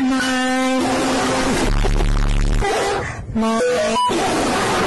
My, my,